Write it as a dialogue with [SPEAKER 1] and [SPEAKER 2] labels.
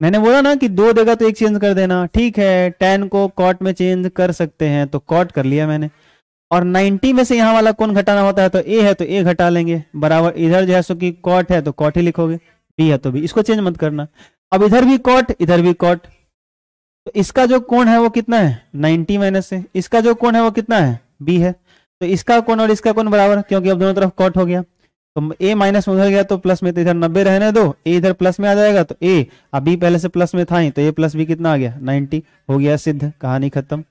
[SPEAKER 1] मैंने बोला ना कि दो देगा तो एक चेंज कर देना। ठीक है टेन को कॉट में चेंज कर सकते हैं तो कॉट कर लिया मैंने। और 90 में से यहाँ वाला कौन घटाना होता है तो ए है तो ए घटा लेंगे। बराबर इधर जो है सो कि कॉट है तो कॉट ही लिखोगे। बी है तो बी इसको चेंज मत करना। अब इधर भी कॉट इधर भी कॉट तो इसका जो कोण है वो कितना है? 90 माइनस से। इसका जो कोण है वो कितना है? बी है। तो इसका कोण और इसका कोण बराबर, क्योंकि अब दोनों तरफ़ कॉट हो गया। तो ए माइनस में उधर गया तो प्लस में तो इधर नब्बे रहने दो, ए इधर प्लस में आ जाएगा तो ए अब बी पहले से प्लस में था ही तो ए प्लस बी कितना आ गया? 90 हो गया सिद्ध, कहानी खत्म।